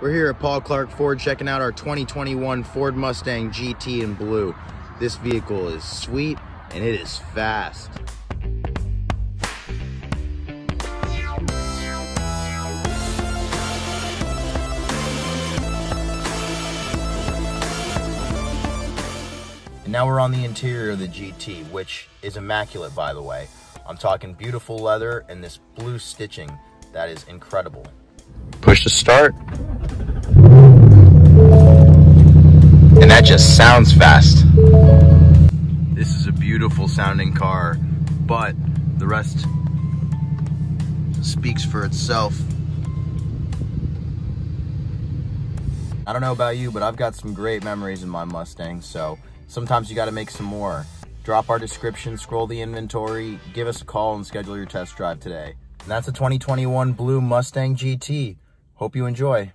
We're here at Paul Clark Ford checking out our 2021 Ford Mustang GT in blue. This vehicle is sweet and it is fast. And now we're on the interior of the GT, which is immaculate by the way. I'm talking beautiful leather and this blue stitching that is incredible. Push to start. That just sounds fast. This is a beautiful sounding car, but the rest speaks for itself. I don't know about you, but I've got some great memories in my Mustang, so sometimes you gotta make some more. Drop our description, scroll the inventory, give us a call and schedule your test drive today. And that's a 2021 blue Mustang GT. Hope you enjoy.